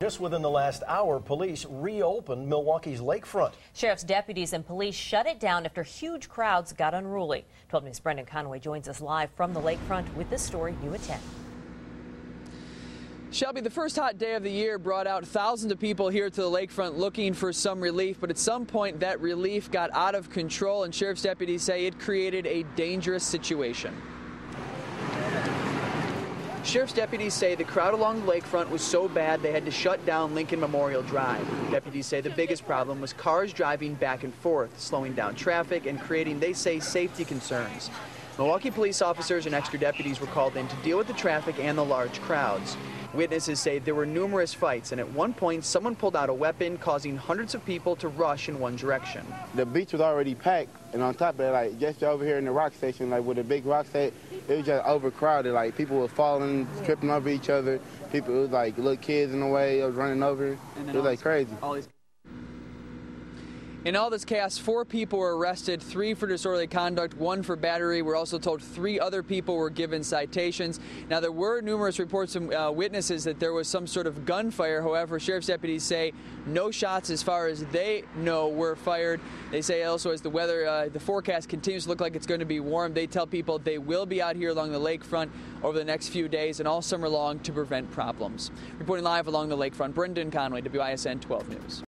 Just within the last hour, police reopened Milwaukee's lakefront. Sheriff's deputies and police shut it down after huge crowds got unruly. 12 News' Brendan Conway joins us live from the lakefront with this story new at 10. Shelby, the first hot day of the year brought out thousands of people here to the lakefront looking for some relief, but at some point that relief got out of control, and sheriff's deputies say it created a dangerous situation. Sheriff's deputies say the crowd along the lakefront was so bad they had to shut down Lincoln Memorial Drive. Deputies say the biggest problem was cars driving back and forth, slowing down traffic and creating, they say, safety concerns. Milwaukee police officers and extra deputies were called in to deal with the traffic and the large crowds. Witnesses say there were numerous fights, and at one point, someone pulled out a weapon, causing hundreds of people to rush in one direction. The beach was already packed, and on top of it, like just over here in the rock station, like with a big rock set, it was just overcrowded. Like people were falling, tripping over each other. People, it was like little kids in the way, it was running over. It was like crazy. In all this chaos, four people were arrested, three for disorderly conduct, one for battery. We're also told three other people were given citations. Now, there were numerous reports from uh, witnesses that there was some sort of gunfire. However, sheriff's deputies say no shots, as far as they know, were fired. They say also, as the weather, uh, the forecast continues to look like it's going to be warm, they tell people they will be out here along the lakefront over the next few days and all summer long to prevent problems. Reporting live along the lakefront, Brendan Conway, WISN 12 News.